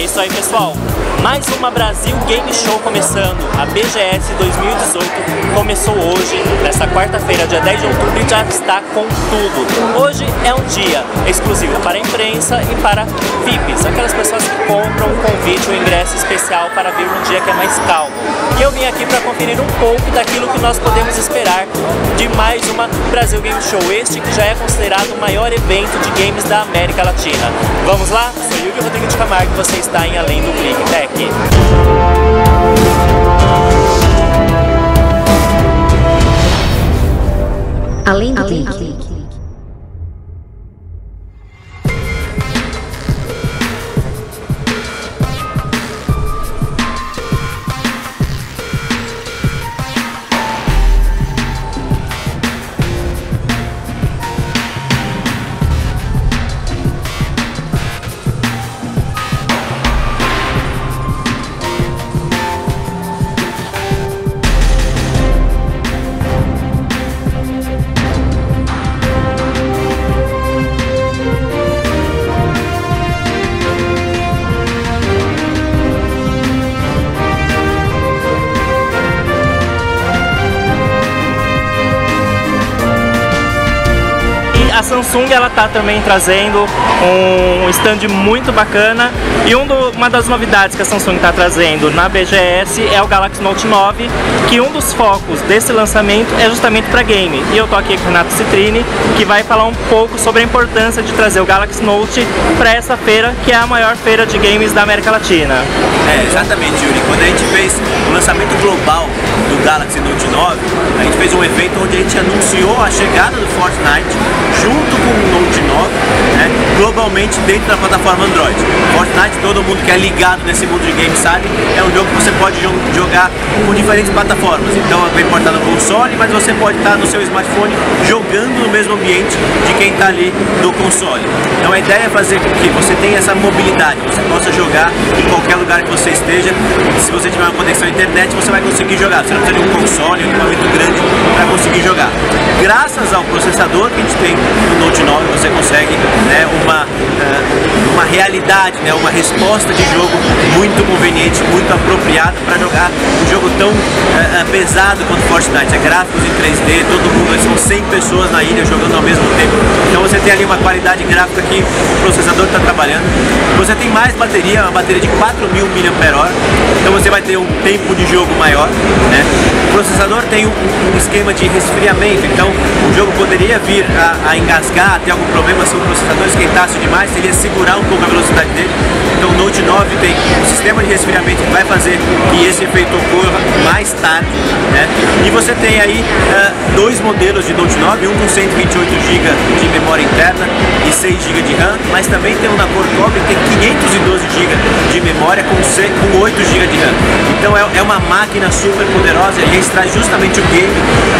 É isso aí, pessoal. Mais uma Brasil Game Show começando. A BGS 2018 começou hoje, nesta quarta-feira, dia 10 de outubro, e já está com tudo. Hoje é um dia exclusivo para a imprensa e para VIPs, aquelas pessoas que compram um convite um ingresso especial para vir num dia que é mais calmo. Eu vim aqui para conferir um pouco daquilo que nós podemos esperar de mais uma Brasil Game Show, este que já é considerado o maior evento de games da América Latina. Vamos lá? Sou Yuri Rodrigues de Camargo e você está em Além do Clique Tech. Além do clique. A Samsung ela tá também trazendo um stand muito bacana e um do- uma das novidades que a Samsung está trazendo na BGS é o Galaxy Note 9, que um dos focos desse lançamento é justamente para game. E eu tô aqui com o Renato Citrini, que vai falar um pouco sobre a importância de trazer o Galaxy Note para essa feira, que é a maior feira de games da América Latina. É, exatamente, Yuri. Quando a gente fez o lançamento global do Galaxy Note 9, a gente fez um evento onde a gente anunciou a chegada do Fortnite junto com o Note 9, né, globalmente dentro da plataforma Android. Fortnite, todo mundo que é ligado nesse mundo de games sabe, é um jogo que você pode jo- jogar com diferentes plataformas. Então, vai importar no console, mas você pode estar no seu smartphone jogando no mesmo ambiente de quem está ali no console. Então, a ideia é fazer com que você tenha essa mobilidade, você possa jogar em qualquer lugar que você esteja. Se você tiver uma conexão à internet, você vai conseguir jogar. Você não precisa de um console, um equipamento grande para conseguir jogar. Graças ao processador que a gente tem no Note 9, você consegue né, uma, rumah uma realidade, né, uma resposta de jogo muito conveniente, muito apropriada para jogar um jogo tão eh, eh, pesado quanto Fortnite. É gráficos em 3D, todo mundo, são 100 pessoas na ilha jogando ao mesmo tempo. Então você tem ali uma qualidade gráfica que o processador está trabalhando. Você tem mais bateria, uma bateria de 4000 mAh, então você vai ter um tempo de jogo maior. Né? O processador tem um, um esquema de resfriamento, então o jogo poderia vir a, a engasgar, ter algum problema se o processador esquentasse demais, ele ia segurar um pouco a velocidade dele. Então o Note 9 tem um sistema de resfriamento que vai fazer que esse efeito ocorra mais tarde. Né? E você tem aí ah, dois modelos de Note 9, um com 128 GB de memória interna e 6 GB de RAM, mas também tem um na cor cobre que tem 512 GB de memória com, C, com 8 GB de RAM. Então é, é uma máquina super poderosa e a gente traz justamente o game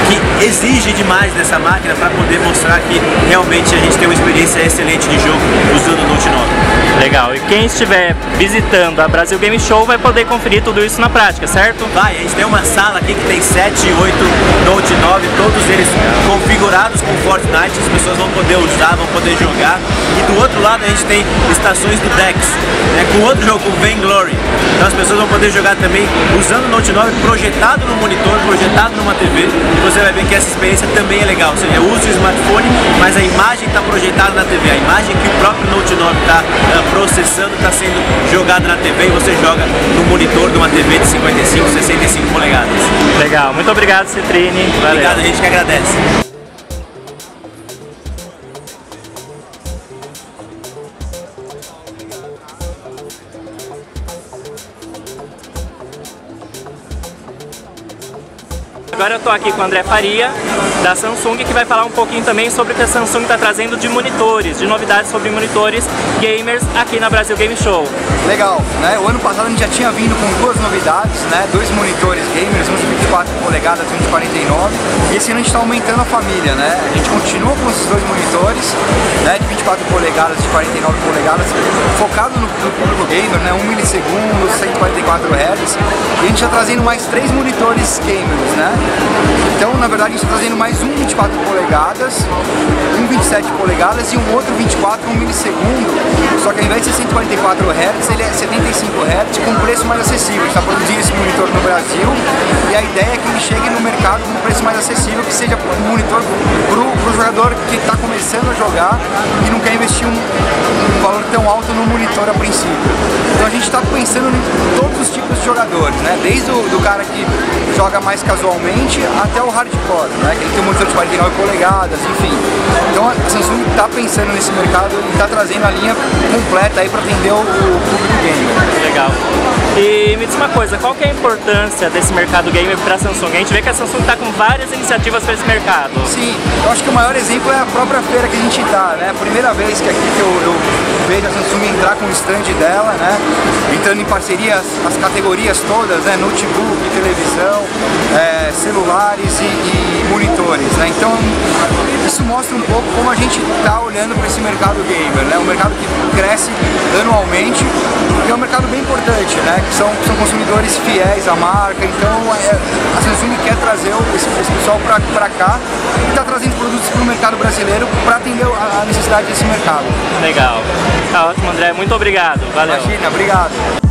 que exige demais dessa máquina para poder mostrar que realmente a gente tem uma experiência excelente de jogo usando o Note 9. Legal. E quem estiver visitando a Brasil Game Show vai poder conferir tudo isso na prática, certo? Vai, a gente tem uma sala aqui que tem 7 e 8 Note 9, todos eles configurados com Fortnite, as pessoas vão poder usar, vão poder jogar. E do outro lado a gente tem estações do Dex, né, com outro jogo, com Vainglory. Então as pessoas vão poder jogar também usando o Note 9 projetado no monitor, projetado numa TV. E você vai ver que essa experiência também é legal. Ou seja, usa o smartphone, mas a imagem está projetada na TV. A imagem que o próprio Note 9 está processando está sendo jogada na TV e você joga no monitor de uma TV de 55, 65 polegadas. Legal. Muito obrigado, Citrini. Valeu. Obrigado, a gente que agradece. Agora eu tô aqui com o André Faria, da Samsung, que vai falar um pouquinho também sobre o que a Samsung está trazendo de monitores, de novidades sobre monitores gamers aqui na Brasil Game Show. Legal, né? O ano passado a gente já tinha vindo com duas novidades, né? Dois monitores gamers, um de 24 polegadas e um de 49. E esse ano a gente está aumentando a família, né? A gente continua com esses dois monitores, né? De 24 polegadas e de 49 polegadas, focado no, no público gamer, né? 1 milissegundo, 144 Hz. E a gente está trazendo mais três monitores gamers, né? Então, na verdade, a gente está trazendo mais um 24 polegadas, um 27 polegadas e um outro 24 um milissegundo, só que ao invés de ser 144 Hz, ele é 75 Hz com preço mais acessível. A gente está produzindo esse monitor no Brasil e a ideia é que ele chegue no mercado com um preço mais acessível, que seja um monitor para o jogador que está começando a jogar e não quer investir um, um valor tão alto no monitor a princípio. Então a gente está pensando em todos os tipos de jogadores, né? desde o do cara que joga mais casualmente até o hardcore, né? que ele tem um monitor de 49 polegadas, enfim. Então a Samsung está pensando nesse mercado e está trazendo a linha completa aí para atender o, o público gamer. Legal. E me diz uma coisa, qual que é a importância desse mercado gamer para a Samsung? A gente vê que a Samsung está com várias iniciativas para esse mercado. Sim, eu acho que o maior exemplo é a própria feira que a gente está, né? Primeira vez que aqui que eu, eu vejo a Samsung entrar com o stand dela, né? Entrando em parcerias, as categorias todas, né? Notebook, televisão, é, celulares e, e monitores, né? Então isso mostra um pouco como a gente está olhando para esse mercado gamer, né? Um mercado que cresce anualmente e é um mercado bem importante, né? Que são, são consumidores fiéis à marca, então é, a Samsung quer trazer esse, esse pessoal para cá e está trazendo produtos para o mercado brasileiro para atender a, a necessidade desse mercado. Legal. Tá ótimo, André. Muito obrigado. Valeu. Imagina, obrigado.